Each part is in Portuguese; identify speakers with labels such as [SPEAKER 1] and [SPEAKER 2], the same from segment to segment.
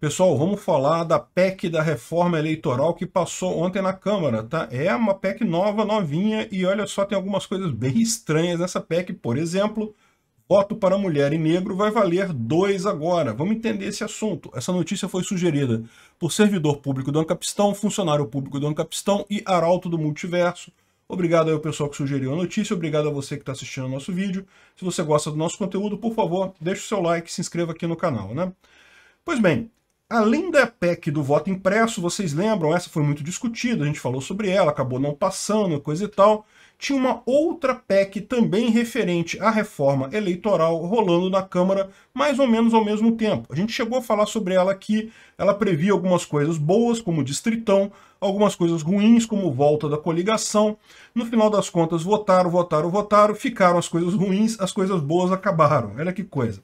[SPEAKER 1] Pessoal, vamos falar da PEC da reforma eleitoral que passou ontem na Câmara, tá? É uma PEC nova, novinha, e olha só, tem algumas coisas bem estranhas nessa PEC. Por exemplo, voto para mulher e negro vai valer dois agora. Vamos entender esse assunto. Essa notícia foi sugerida por servidor público do Ancapistão, funcionário público do Ancapistão e arauto do multiverso. Obrigado ao pessoal que sugeriu a notícia, obrigado a você que está assistindo ao nosso vídeo. Se você gosta do nosso conteúdo, por favor, deixe o seu like e se inscreva aqui no canal, né? Pois bem, Além da PEC do voto impresso, vocês lembram, essa foi muito discutida, a gente falou sobre ela, acabou não passando, coisa e tal. Tinha uma outra PEC também referente à reforma eleitoral rolando na Câmara mais ou menos ao mesmo tempo. A gente chegou a falar sobre ela aqui, ela previa algumas coisas boas, como distritão, algumas coisas ruins, como volta da coligação. No final das contas, votaram, votaram, votaram, ficaram as coisas ruins, as coisas boas acabaram. Olha que coisa.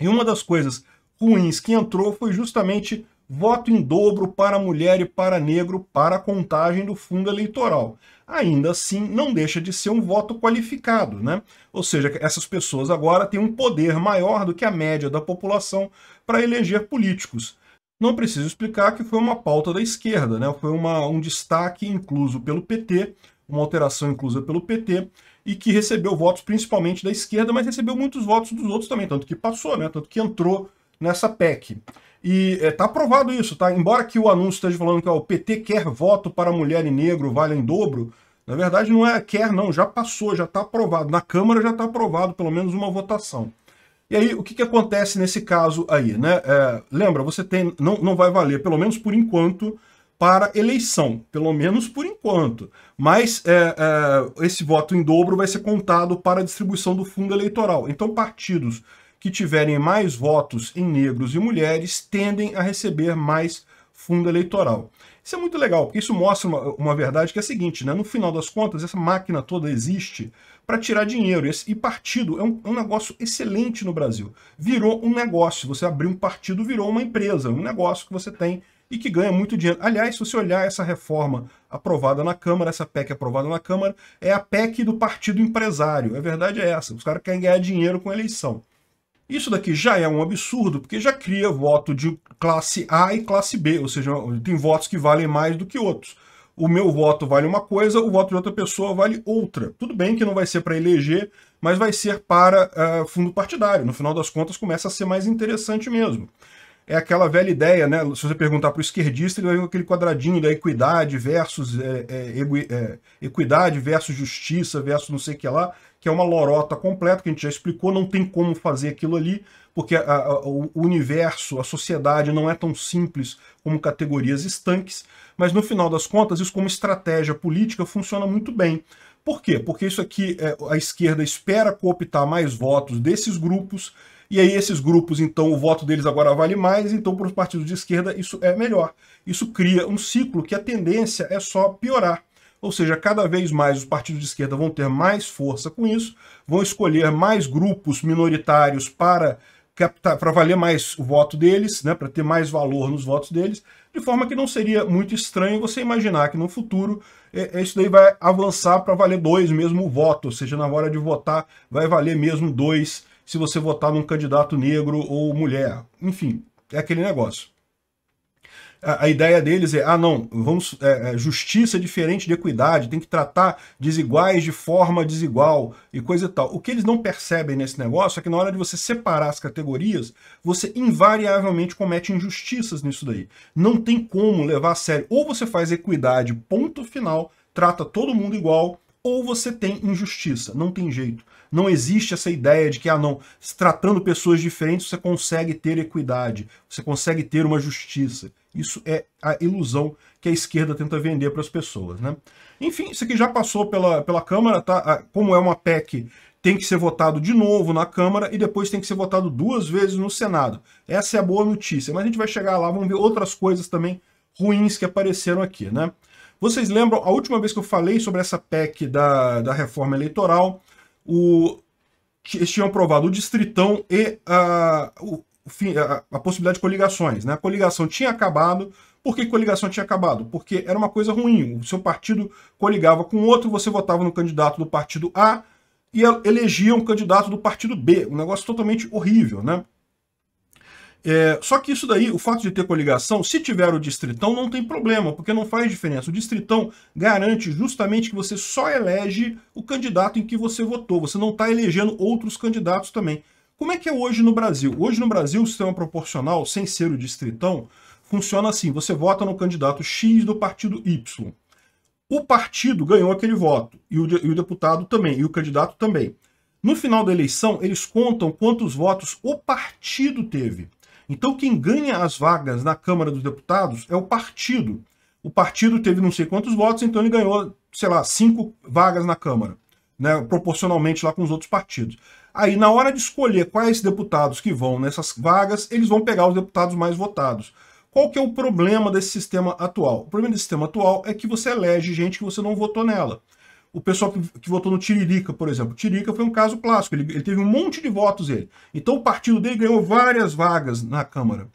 [SPEAKER 1] E uma das coisas ruins que entrou foi justamente voto em dobro para mulher e para negro para a contagem do fundo eleitoral. Ainda assim, não deixa de ser um voto qualificado, né? Ou seja, essas pessoas agora têm um poder maior do que a média da população para eleger políticos. Não preciso explicar que foi uma pauta da esquerda, né? Foi uma, um destaque incluso pelo PT, uma alteração inclusa pelo PT, e que recebeu votos principalmente da esquerda, mas recebeu muitos votos dos outros também, tanto que passou, né? Tanto que entrou nessa PEC. E está é, tá aprovado isso, tá? Embora que o anúncio esteja falando que ó, o PT quer voto para mulher e negro vale em dobro, na verdade não é quer não, já passou, já está aprovado. Na Câmara já está aprovado, pelo menos uma votação. E aí, o que, que acontece nesse caso aí, né? É, lembra, você tem, não, não vai valer, pelo menos por enquanto, para eleição, pelo menos por enquanto. Mas é, é, esse voto em dobro vai ser contado para a distribuição do fundo eleitoral. Então, partidos que tiverem mais votos em negros e mulheres tendem a receber mais fundo eleitoral. Isso é muito legal, porque isso mostra uma, uma verdade que é a seguinte, né? no final das contas, essa máquina toda existe para tirar dinheiro. E partido é um, é um, negócio excelente no Brasil. Virou um negócio. Você abrir um partido virou uma empresa, um negócio que você tem e que ganha muito dinheiro. Aliás, se você olhar essa reforma aprovada na Câmara, essa PEC aprovada na Câmara, é a PEC do partido empresário. A verdade é essa. Os caras querem ganhar dinheiro com eleição. Isso daqui já é um absurdo, porque já cria voto de classe A e classe B, ou seja, tem votos que valem mais do que outros. O meu voto vale uma coisa, o voto de outra pessoa vale outra. Tudo bem que não vai ser para eleger, mas vai ser para uh, fundo partidário. No final das contas, começa a ser mais interessante mesmo. É aquela velha ideia, né? Se você perguntar para o esquerdista, ele vai ver aquele quadradinho da equidade versus é, é, equidade versus justiça versus não sei o que lá que é uma lorota completa, que a gente já explicou, não tem como fazer aquilo ali, porque a, a, o universo, a sociedade não é tão simples como categorias estanques, mas no final das contas, isso como estratégia política funciona muito bem. Por quê? Porque isso aqui, é, a esquerda espera cooptar mais votos desses grupos, e aí esses grupos, então, o voto deles agora vale mais, então para os partidos de esquerda isso é melhor. Isso cria um ciclo que a tendência é só piorar. Ou seja, cada vez mais os partidos de esquerda vão ter mais força com isso, vão escolher mais grupos minoritários para captar, para valer mais o voto deles, né, para ter mais valor nos votos deles, de forma que não seria muito estranho você imaginar que no futuro é, é isso daí vai avançar para valer dois mesmo o voto, ou seja, na hora de votar vai valer mesmo dois se você votar num candidato negro ou mulher. Enfim, é aquele negócio a, a ideia deles é, ah não, vamos é, é, justiça diferente de equidade, tem que tratar desiguais de forma desigual e coisa e tal. O que eles não percebem nesse negócio é que na hora de você separar as categorias, você invariavelmente comete injustiças nisso daí. Não tem como levar a sério. Ou você faz equidade, ponto final, trata todo mundo igual, ou você tem injustiça. Não tem jeito. Não existe essa ideia de que, ah, não, tratando pessoas diferentes você consegue ter equidade, você consegue ter uma justiça. Isso é a ilusão que a esquerda tenta vender para as pessoas, né? Enfim, isso aqui já passou pela, pela Câmara, tá? Como é uma PEC, tem que ser votado de novo na Câmara e depois tem que ser votado duas vezes no Senado. Essa é a boa notícia, mas a gente vai chegar lá, vamos ver outras coisas também ruins que apareceram aqui, né? Vocês lembram, a última vez que eu falei sobre essa PEC da, da reforma eleitoral, o, eles tinham aprovado o distritão e a, o, a, possibilidade de coligações. Né? A coligação tinha acabado. Por que coligação tinha acabado? Porque era uma coisa ruim. O seu partido coligava com outro, você votava no candidato do partido A e elegia um candidato do partido B. Um negócio totalmente horrível. Né? É, só que isso daí, o fato de ter coligação, se tiver o distritão, não tem problema, porque não faz diferença. O distritão garante justamente que você só elege o candidato em que você votou. Você não está elegendo outros candidatos também. Como é que é hoje no Brasil? Hoje no Brasil, o sistema proporcional, sem ser o distritão, funciona assim. Você vota no candidato X do partido Y. O partido ganhou aquele voto, e o, e o deputado também, e o candidato também. No final da eleição, eles contam quantos votos o partido teve. Então, quem ganha as vagas na Câmara dos Deputados é o partido. O partido teve não sei quantos votos, então ele ganhou, sei lá, cinco vagas na Câmara, né, proporcionalmente lá com os outros partidos. Aí, na hora de escolher quais deputados que vão nessas vagas, eles vão pegar os deputados mais votados. Qual que é o problema desse sistema atual? O problema desse sistema atual é que você elege gente que você não votou nela o pessoal que, que, votou no Tiririca, por exemplo. Tiririca foi um caso clássico, ele, ele, teve um monte de votos ele. Então o partido dele ganhou várias vagas na Câmara.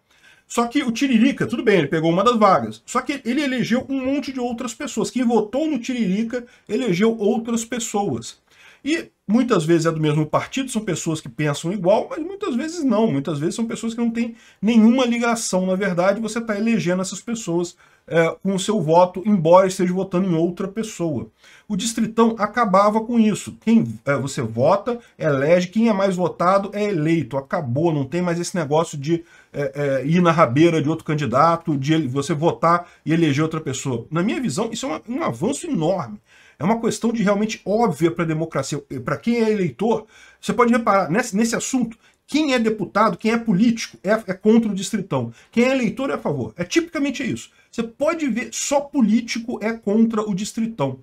[SPEAKER 1] Só que o Tiririca, tudo bem, ele pegou uma das vagas. Só que ele elegeu um monte de outras pessoas. Quem votou no Tiririca elegeu outras pessoas. E muitas vezes é do mesmo partido, são pessoas que pensam igual, mas muitas vezes não. Muitas vezes são pessoas que não têm nenhuma ligação. Na verdade, você está elegendo essas pessoas é, com o seu voto, embora esteja votando em outra pessoa. O distritão acabava com isso. Quem é, você vota, elege, quem é mais votado é eleito. Acabou, não tem mais esse negócio de é, é ir na rabeira de outro candidato, de você votar e eleger outra pessoa. Na minha visão, isso é um, um avanço enorme. É uma questão de realmente óbvia para a democracia. Para quem é eleitor, você pode reparar, nesse, nesse assunto, quem é deputado, quem é político, é, é, contra o distritão. Quem é eleitor é a favor. É tipicamente isso. Você pode ver, só político é contra o distritão.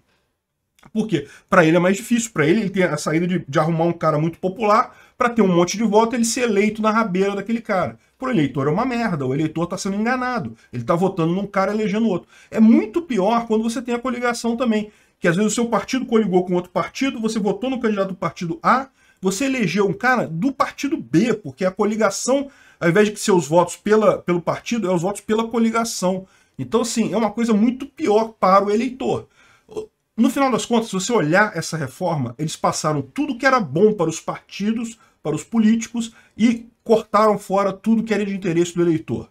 [SPEAKER 1] Por quê? Para ele é mais difícil. Para ele, ele tem a saída de, de arrumar um cara muito popular para ter um monte de voto ele ser eleito na rabeira daquele cara. Pro eleitor é uma merda, o eleitor está sendo enganado. Ele está votando num cara elegendo outro. É muito pior quando você tem a coligação também. Que às vezes o seu partido coligou com outro partido, você votou no candidato do partido A, você elegeu um cara do partido B, porque a coligação, ao invés de ser os votos pela, pelo partido, é os votos pela coligação. Então, assim, é uma coisa muito pior para o eleitor. No final das contas, se você olhar essa reforma, eles passaram tudo que era bom para os partidos, para os políticos, e cortaram fora tudo que era de interesse do eleitor.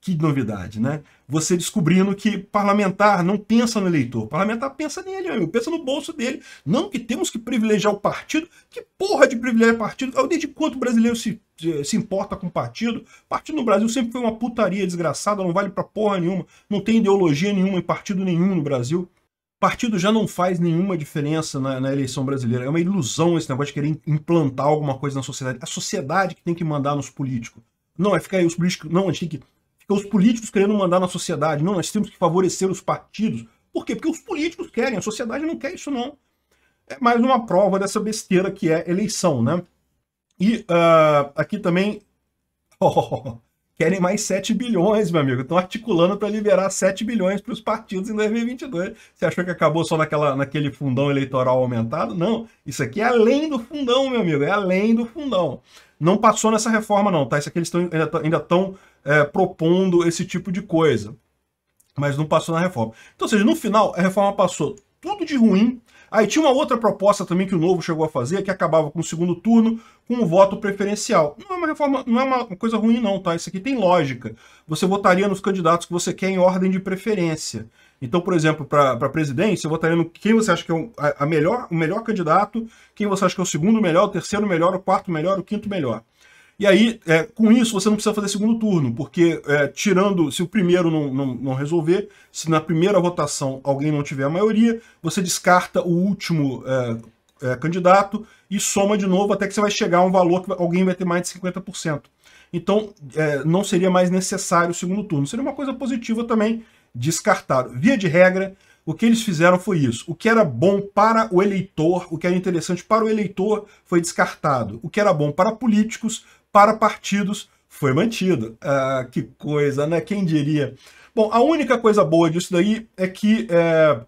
[SPEAKER 1] Que novidade, né? Você descobrindo que parlamentar não pensa no eleitor, parlamentar pensa nele, amigo, pensa no bolso dele. Não que temos que privilegiar o partido. Que porra de privilegiar partido? Desde quanto o brasileiro se, se importa com partido? Partido no Brasil sempre foi uma putaria desgraçada, não vale pra porra nenhuma, não tem ideologia nenhuma em partido nenhum no Brasil. Partido já não faz nenhuma diferença na, na, eleição brasileira. É uma ilusão esse negócio de querer implantar alguma coisa na sociedade. A sociedade que tem que mandar nos políticos. Não, é ficar aí os políticos. Não, a gente tem que. Ficar os políticos querendo mandar na sociedade. Não, nós temos que favorecer os partidos. Por quê? Porque os políticos querem, a sociedade não quer isso, não. É mais uma prova dessa besteira que é eleição, né? E uh, aqui também. Oh, querem mais 7 bilhões, meu amigo. Estão articulando para liberar 7 bilhões para os partidos em 2022. Você achou que acabou só naquela, naquele fundão eleitoral aumentado? Não. Isso aqui é além do fundão, meu amigo. É além do fundão. Não passou nessa reforma, não, tá? Isso aqui eles tão, ainda estão é, propondo esse tipo de coisa. Mas não passou na reforma. Então, ou seja, no final, a reforma passou tudo de ruim Aí tinha uma outra proposta também que o Novo chegou a fazer, que acabava com o segundo turno com o voto preferencial. Não é uma reforma, não é uma coisa ruim não, tá? Isso aqui tem lógica. Você votaria nos candidatos que você quer em ordem de preferência. Então, por exemplo, para a presidência, você votaria no quem você acha que é a, melhor, o melhor candidato, quem você acha que é o segundo melhor, o terceiro melhor, o quarto melhor, o quinto melhor. E aí, é, com isso, você não precisa fazer segundo turno, porque é, tirando, se o primeiro não, não, não, resolver, se na primeira votação alguém não tiver a maioria, você descarta o último é, é candidato e soma de novo até que você vai chegar a um valor que alguém vai ter mais de 50%. Então, é, não seria mais necessário o segundo turno. Seria uma coisa positiva também, descartado. Via de regra, o que eles fizeram foi isso. O que era bom para o eleitor, o que era interessante para o eleitor, foi descartado. O que era bom para políticos para partidos foi mantido. Ah, que coisa, né? Quem diria? Bom, a única coisa boa disso daí é que é,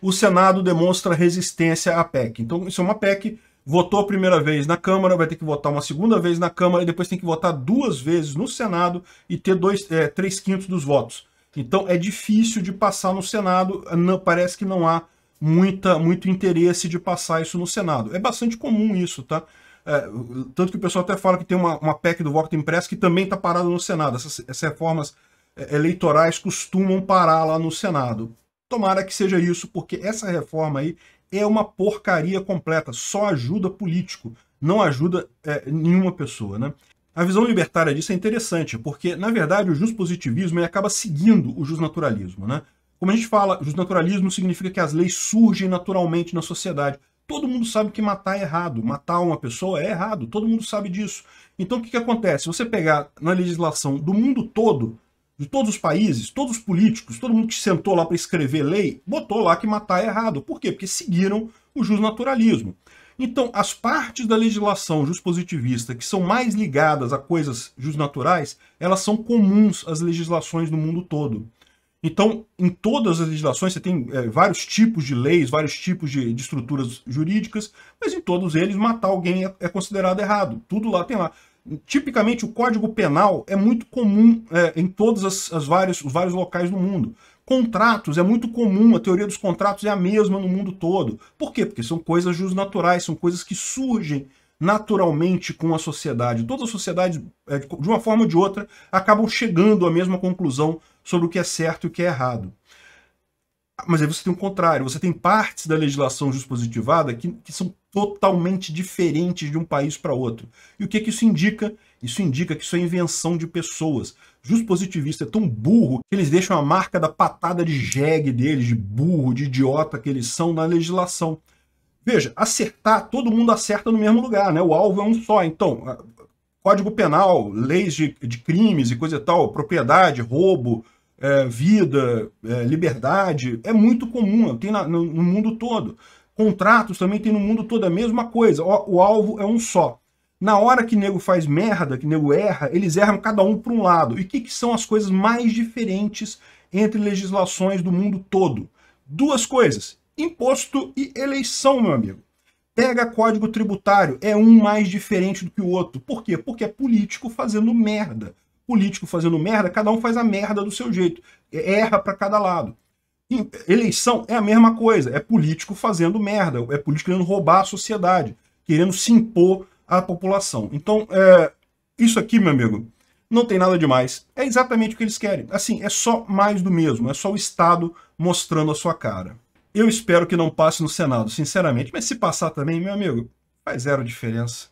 [SPEAKER 1] o Senado demonstra resistência à PEC. Então, isso é uma PEC, votou a primeira vez na Câmara, vai ter que votar uma segunda vez na Câmara e depois tem que votar duas vezes no Senado e ter dois, é, três quintos dos votos. Então, é difícil de passar no Senado, não, parece que não há muita, muito interesse de passar isso no Senado. É bastante comum isso, tá? É, tanto que o pessoal até fala que tem uma, uma PEC do voto impresso que também está parada no Senado. Essas, essas reformas é, eleitorais costumam parar lá no Senado. Tomara que seja isso, porque essa reforma aí é uma porcaria completa, só ajuda político, não ajuda é, nenhuma pessoa. Né? A visão libertária disso é interessante, porque, na verdade, o juspositivismo acaba seguindo o justnaturalismo. Né? Como a gente fala, justnaturalismo significa que as leis surgem naturalmente na sociedade. Todo mundo sabe que matar é errado, matar uma pessoa é errado, todo mundo sabe disso. Então o que, que acontece? Você pegar na legislação do mundo todo, de todos os países, todos os políticos, todo mundo que sentou lá para escrever lei, botou lá que matar é errado. Por quê? Porque seguiram o justnaturalismo. Então, as partes da legislação justpositivista que são mais ligadas a coisas justnaturais, elas são comuns às legislações do mundo todo. Então, em todas as legislações, você tem é, vários tipos de leis, vários tipos de, de, estruturas jurídicas, mas em todos eles, matar alguém é, é considerado errado. Tudo lá tem lá tipicamente o Código Penal é muito comum é, em todos as, as vários, os vários locais do mundo. Contratos é muito comum, a teoria dos contratos é a mesma no mundo todo. Por quê? Porque são coisas naturais, são coisas que surgem naturalmente com a sociedade. Todas as sociedades, é, de uma forma ou de outra, acabam chegando à mesma conclusão sobre o que é certo e o que é errado. Mas aí você tem o contrário, você tem partes da legislação juspositivada que, que são totalmente diferentes de um país para outro. E o que, que isso indica? Isso indica que isso é invenção de pessoas. Juspositivista é tão burro que eles deixam a marca da patada de jegue deles, de burro, de idiota que eles são na legislação. Veja, acertar, todo mundo acerta no mesmo lugar, né? O alvo é um só. Então, Código Penal, leis de, de crimes e coisa e tal, propriedade, roubo, é, vida, é, liberdade, é muito comum, tem na, no, no mundo todo. Contratos também tem no mundo todo a mesma coisa. O, o alvo é um só. Na hora que nego faz merda, que nego erra, eles erram cada um para um lado. E o que, que são as coisas mais diferentes entre legislações do mundo todo? Duas coisas: imposto e eleição, meu amigo. Pega código tributário, é um mais diferente do que o outro. Por quê? Porque é político fazendo merda. Político fazendo merda, cada um faz a merda do seu jeito. Erra para cada lado. Eleição é a mesma coisa, é político fazendo merda, é político querendo roubar a sociedade, querendo se impor à população. Então, é, isso aqui, meu amigo, não tem nada demais. É exatamente o que eles querem. Assim, é só mais do mesmo, é só o Estado mostrando a sua cara. Eu espero que não passe no Senado, sinceramente, mas se passar também, meu amigo, faz zero diferença.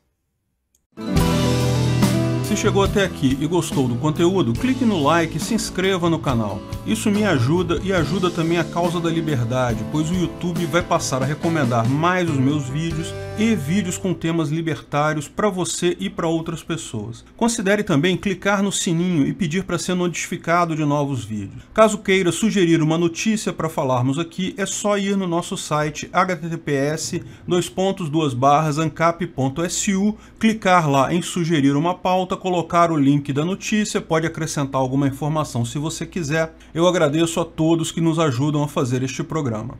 [SPEAKER 1] Se chegou até aqui e gostou do conteúdo, clique no like e se inscreva no canal. Isso me ajuda e ajuda também a causa da liberdade, pois o YouTube vai passar a recomendar mais os meus vídeos e vídeos com temas libertários para você e para outras pessoas. Considere também clicar no sininho e pedir para ser notificado de novos vídeos. Caso queira sugerir uma notícia para falarmos aqui, é só ir no nosso site https ancap.su, clicar lá em sugerir uma pauta, colocar o link da notícia, pode acrescentar alguma informação se você quiser. Eu agradeço a todos que nos ajudam a fazer este programa.